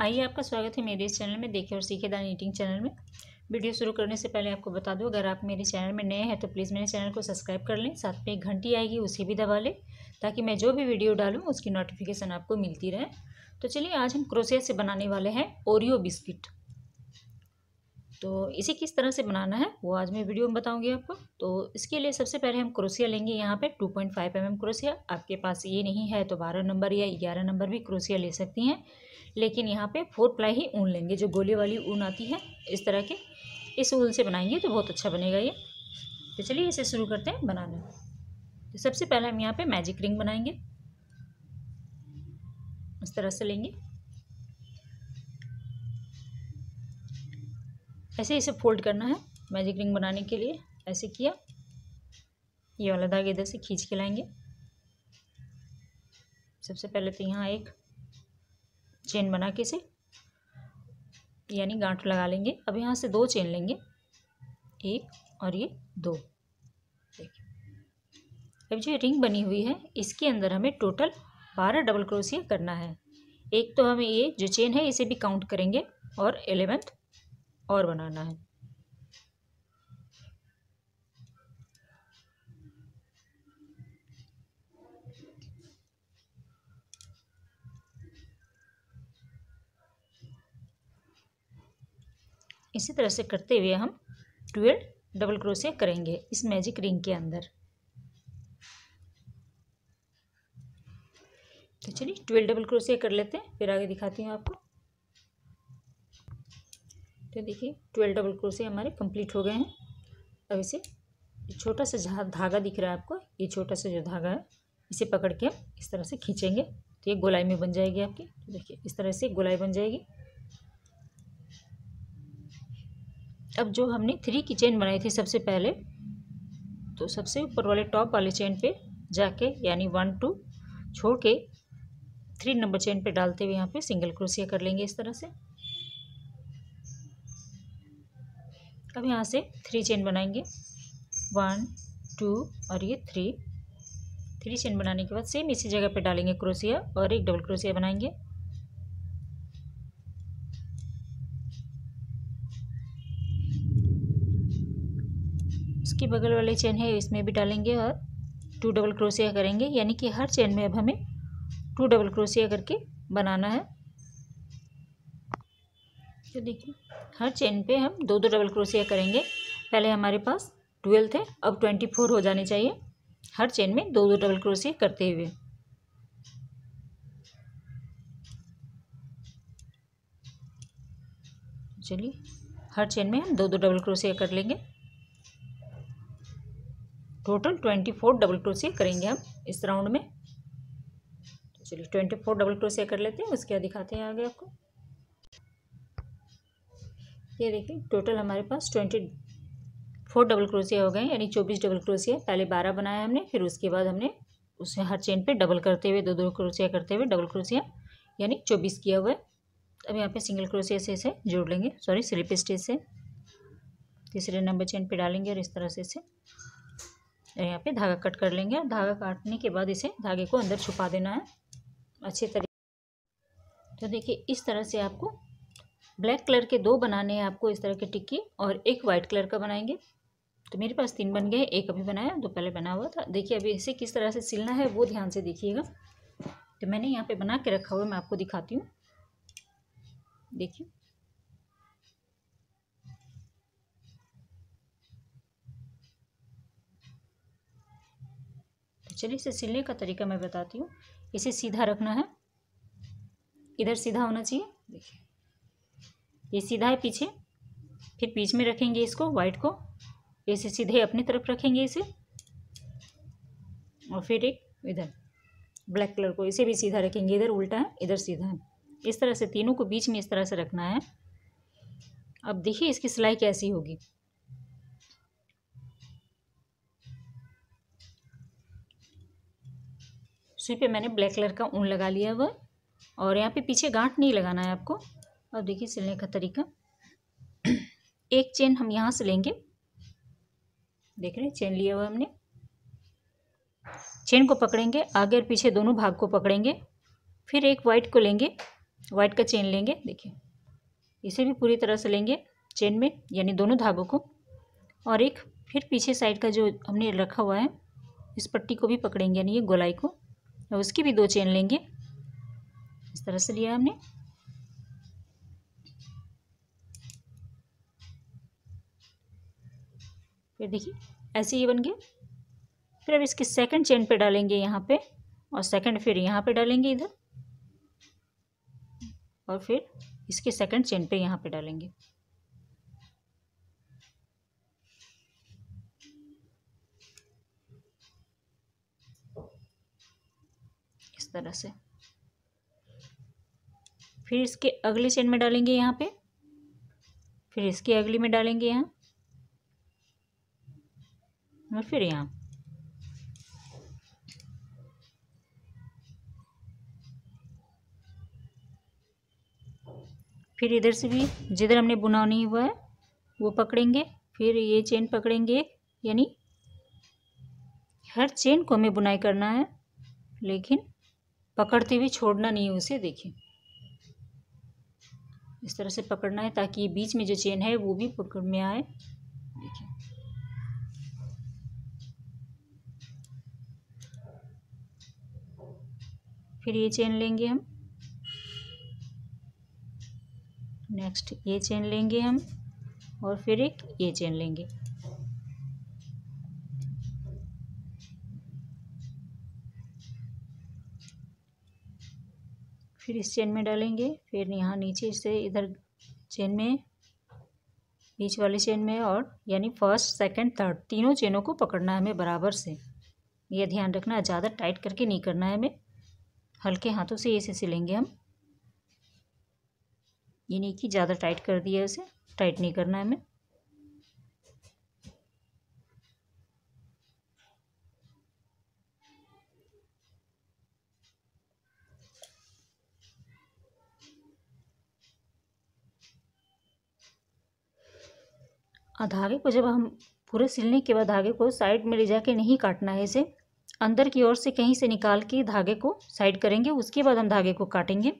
आइए आपका स्वागत है मेरे इस चैनल में देखे और सीखेदार नीटिंग चैनल में। वीडियो शुरू करने से पहले आपको बता दूँ, अगर आप मेरे चैनल में नए हैं तो प्लीज़ मेरे चैनल को सब्सक्राइब कर लें, साथ में एक घंटी आएगी, उसे भी दबा लें, ताकि मैं जो भी वीडियो डालूँ, उसकी नोटिफिकेशन आपको मिलती रहे। तो चलिए, आज हम क्रोसिया से बनाने वाले हैं ओरियो बिस्किट। तो इसे किस तरह से बनाना है, वो आज मैं वीडियो में बताऊँगी आपको। तो इसके लिए सबसे पहले हम क्रोसिया लेंगे यहाँ पे 2.5 पॉइंट एम क्रोसिया आपके पास ये नहीं है तो बारह नंबर या ग्यारह नंबर भी क्रोसिया ले सकती हैं। लेकिन यहाँ पे फोर प्लाई ही ऊन लेंगे, जो गोले वाली ऊन आती है, इस तरह के। इस ऊन से बनाएँगे तो बहुत अच्छा बनेगा ये। तो चलिए इसे शुरू करते हैं बनाना। तो सबसे पहले हम यहाँ पे मैजिक रिंग बनाएँगे। इस तरह से लेंगे। ऐसे इसे फोल्ड करना है मैजिक रिंग बनाने के लिए। ऐसे किया। ये वाला धागा इधर से खींच के लाएँगे। सबसे पहले तो यहाँ एक चेन बना के से यानी गांठ लगा लेंगे। अब यहाँ से दो चेन लेंगे, एक और ये दो। देखिए। अब जो रिंग बनी हुई है, इसके अंदर हमें टोटल बारह डबल क्रोसिया करना है। एक तो हमें ये जो चेन है, इसे भी काउंट करेंगे और एलेवेंथ और बनाना है। इसी तरह से करते हुए हम ट्वेल्व डबल क्रोशिया करेंगे इस मैजिक रिंग के अंदर। तो चलिए ट्वेल्व डबल क्रोशिया कर लेते हैं, फिर आगे दिखाती हूँ आपको। तो देखिए, ट्वेल्व डबल क्रोशे हमारे कंप्लीट हो गए हैं। अब इसे छोटा सा धागा दिख रहा है आपको, ये छोटा सा जो धागा है, इसे पकड़ के हम इस तरह से खींचेंगे। तो ये गोलाई में बन जाएगी आपकी। तो देखिए, इस तरह से गोलाई बन जाएगी। अब जो हमने थ्री की चेन बनाई थी सबसे पहले तो सबसे ऊपर वाले टॉप वाले चेन पे जाके, यानी वन टू छोड़ के थ्री नंबर चेन पे डालते हुए यहाँ पे सिंगल क्रोसिया कर लेंगे इस तरह से। अब यहाँ से थ्री चेन बनाएँगे। वन टू और ये थ्री थ्री चेन बनाने के बाद सेम इसी जगह पे डालेंगे क्रोसिया और एक डबल क्रोसिया बनाएँगे। इसके बगल वाले चेन है, इसमें भी डालेंगे और टू डबल क्रोसिया करेंगे। यानी कि हर चेन में अब हमें टू डबल क्रोसिया करके बनाना है। तो देखिए, हर चेन पे हम दो दो डबल क्रोसिया करेंगे। पहले हमारे पास ट्वेल्व थे अब ट्वेंटी फोर हो जाने चाहिए हर चेन में दो दो डबल क्रोसिया करते हुए। चलिए, हर चेन में हम दो दो डबल क्रोसिया कर लेंगे। Total twenty four double crochet करेंगे हम इस राउंड में। तो चलिए ट्वेंटी फोर डबल क्रोसिया कर लेते हैं, उसके बाद दिखाते हैं आगे आपको। ये देखिए टोटल हमारे पास ट्वेंटी फोर डबल क्रोसिया हो गए यानी चौबीस डबल क्रोसिया पहले बारह बनाया हमने, फिर उसके बाद हमने उसे हर चेन पे डबल करते हुए दो दो क्रोसिया करते हुए डबल क्रोसिया यानी चौबीस किया हुआ है। अब यहाँ पे सिंगल क्रोसिया से इसे जोड़ लेंगे सॉरी स्लिप स्टेज से। तीसरे नंबर चेन पे डालेंगे और इस तरह से इसे यहाँ पे धागा कट कर लेंगे और धागा काटने के बाद इसे धागे को अंदर छुपा देना है। अच्छे तरीके तो देखिए, इस तरह से आपको ब्लैक कलर के दो बनाने हैं आपको इस तरह के टिक्की और एक वाइट कलर का बनाएँगे। तो मेरे पास तीन बन गए, एक अभी बनाया, दो पहले बना हुआ था। देखिए, अभी इसे किस तरह से सिलना है वो ध्यान से देखिएगा। तो मैंने यहाँ पे बना के रखा हुआ मैं आपको दिखाती हूँ। देखिए। चलिए इसे सिलने का तरीका मैं बताती हूँ। इसे सीधा रखना है। इधर सीधा होना चाहिए। देखिए। ये सीधा है पीछे। फिर बीच में रखेंगे इसको वाइट को। ऐसे सीधे अपनी तरफ़ रखेंगे इसे। और फिर एक इधर ब्लैक कलर को इसे भी सीधा रखेंगे। इधर उल्टा है, इधर सीधा है। इस तरह से, तीनों को बीच में इस तरह से रखना है। अब देखिए इसकी सिलाई कैसी होगी। सुई पे मैंने ब्लैक कलर का ऊन लगा लिया हुआ। और यहाँ पे पीछे गांठ नहीं लगाना है आपको। अब देखिए सिलने का तरीका। एक चेन हम यहाँ से लेंगे। देख रहे हैं, चेन लिया हुआ हमने। चेन को पकड़ेंगे, आगे और पीछे दोनों भाग को पकड़ेंगे। फिर एक वाइट को लेंगे वाइट का चेन लेंगे। देखिए, इसे भी पूरी तरह से लेंगे चेन में, यानी दोनों धागों को। और एक फिर पीछे साइड का जो हमने रखा हुआ है, इस पट्टी को भी पकड़ेंगे, यानी ये गोलाई को। और उसकी भी दो चेन लेंगे। इस तरह से लिया हमने। फिर देखिए, ऐसे ये बन गया। फिर अब इसके सेकंड चेन पे डालेंगे यहाँ पे, और सेकंड फिर यहाँ पे डालेंगे इधर। और फिर इसके सेकंड चेन पे यहाँ पे डालेंगे। तरह से। फिर इसके अगले चेन में डालेंगे यहाँ पे। फिर इसके अगली में डालेंगे यहाँ। और फिर यहाँ। फिर इधर से भी जिधर हमने बुना नहीं हुआ है, वो पकड़ेंगे। फिर ये चेन पकड़ेंगे, यानी हर चेन को हमें बुनाई करना है। लेकिन पकड़ते हुए छोड़ना नहीं है उसे देखिए इस तरह से पकड़ना है ताकि ये बीच में जो चेन है, वो भी पकड़ में आए। देखिए फिर ये चेन लेंगे हम। नेक्स्ट ये चेन लेंगे हम और फिर एक ये चेन लेंगे। फिर इस चेन में डालेंगे। फिर यहाँ नीचे से इधर चेन में, बीच वाले चेन में और यानी फ़र्स्ट सेकंड थर्ड तीनों चेनों को पकड़ना है हमें बराबर से। यह ध्यान रखना है, ज़्यादा टाइट करके नहीं करना है हमें। हल्के हाथों से ऐसे सिलेंगे हम। ये नहीं कि ज़्यादा टाइट कर दिया उसे टाइट नहीं करना है हमें। धागे को जब हम पूरे सिलने के बाद धागे को साइड में ले जाके नहीं काटना है इसे, अंदर की ओर से कहीं से निकाल के धागे को साइड करेंगे, उसके बाद हम धागे को काटेंगे।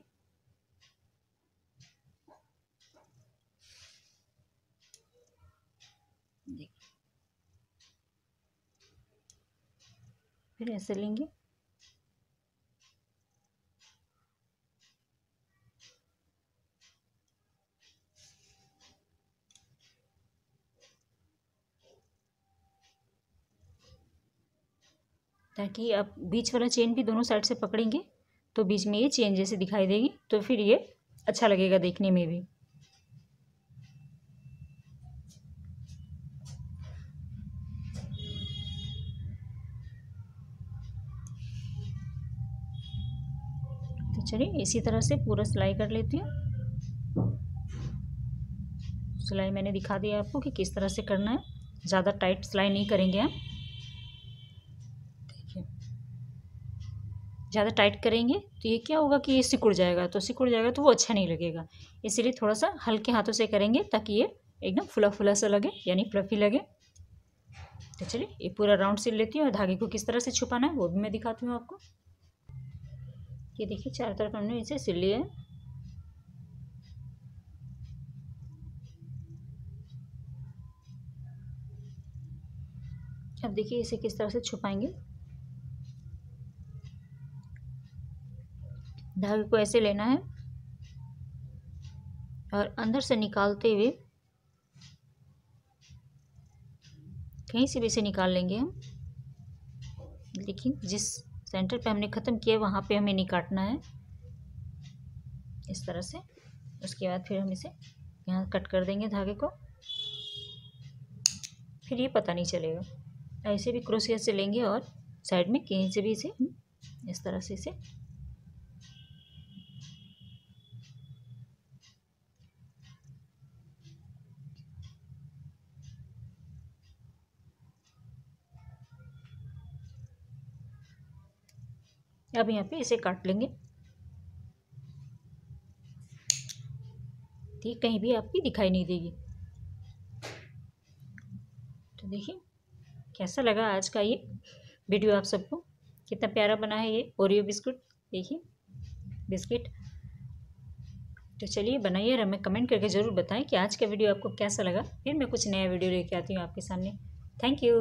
फिर ऐसे लेंगे। ताकि आप बीच वाला चेन भी दोनों साइड से पकड़ेंगे तो बीच में ये चेन जैसे दिखाई देगी तो फिर ये अच्छा लगेगा देखने में भी। तो चलिए इसी तरह से पूरा सिलाई कर लेती हूँ। सिलाई मैंने दिखा दिया आपको कि किस तरह से करना है। ज़्यादा टाइट सिलाई नहीं करेंगे हम। ज़्यादा टाइट करेंगे तो ये क्या होगा कि ये सिकुड़ जाएगा तो सिकुड़ जाएगा तो वो अच्छा नहीं लगेगा। इसीलिए थोड़ा सा हल्के हाथों से करेंगे ताकि ये एकदम फुला फुला सा लगे, यानी फ्लफी लगे। तो चलिए, ये पूरा राउंड सिल लेती हूँ और धागे को किस तरह से छुपाना है वो भी मैं दिखाती हूँ आपको। ये देखिए, चारों तरफ़ हमने इसे सिल लिया है। अब देखिए इसे किस तरह से छुपाएँगे। धागे को ऐसे लेना है और अंदर से निकालते हुए कहीं से भी इसे निकाल लेंगे हम। लेकिन जिस सेंटर पे हमने ख़त्म किया वहाँ पे हमें नहीं काटना है। इस तरह से। उसके बाद फिर हम इसे यहाँ कट कर देंगे धागे को। फिर ये पता नहीं चलेगा। ऐसे भी क्रोशिया से लेंगे और साइड में कहीं से भी इसे इस तरह से इसे अब यहाँ पे इसे काट लेंगे। ठीक कहीं भी आपकी दिखाई नहीं देगी। तो देखिए, कैसा लगा आज का ये वीडियो आप सबको? कितना प्यारा बना है ये ओरियो बिस्कुट। देखिए, बिस्किट। तो चलिए बनाइए और हमें कमेंट करके ज़रूर बताएँ कि आज का वीडियो आपको कैसा लगा। फिर मैं कुछ नया वीडियो लेके आती हूँ आपके सामने। Thank you.